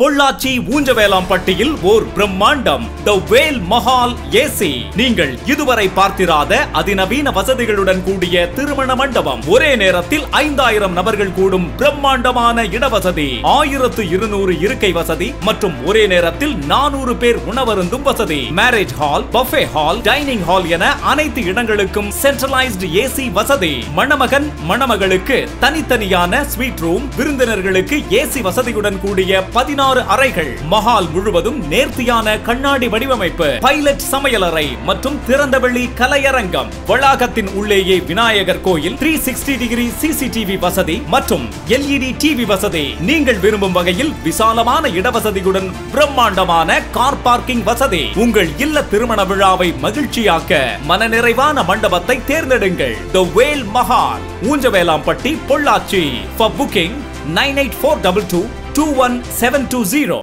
பொள்ளாச்சி ஊஞ்சவேலாம்பட்டியில் ஓர் பிரம்மாண்டம் த வேல் மஹால் ஏசி நீங்கள் இதுவரை பார்த்திராத அதிநவீன வசதிகளுடன் கூடிய திருமண மண்டபம். ஒரே நேரத்தில் ஐந்தாயிரம் நபர்கள் கூடும் பிரம்மாண்டமான இடவசதி. ஆயிரத்து இருநூறு இருக்கை வசதி மற்றும் ஒரே நேரத்தில் நானூறு பேர் உணவருந்தும் வசதி. Marriage hall buffet hall dining hall என அனைத்து இடங்களுக்கும் சென்ட்ரலைஸ்டு ஏசி வசதி. மணமகன் மணமகளுக்கு தனித்தனியான ஸ்வீட் ரூம் விருந்தினர்களுக்கு ஏசி வசதியுடன் கூடிய பதினாறு அறைகள் மஹால் முழுவதும் நேர்த்தியான கண்ணாடி வடிவமைப்பு பைலட் சமையலறை மற்றும் திறந்தவெளி கலையரங்கம். வளாகத்தின் உள்ளேயே விநாயகர் கோயில் த்ரீ சிக்ஸ்டி டிகிரி சிசிடிவி வசதி மற்றும் எல்இடி டிவி வசதி. நீங்கள் விரும்பும் வகையில் விசாலமான இடவசதியுடன் பிரம்மாண்டமான கார் பார்க்கிங் வசதி. உங்கள் இல்ல திருமண விழாவை மகிழ்ச்சியாக்க மனநிறைவான மண்டபத்தை தேர்ந்தெடுங்கள். The Vel Mahal Oonjavelampatti Pollachi. For booking nine eight four double two two one seven two zero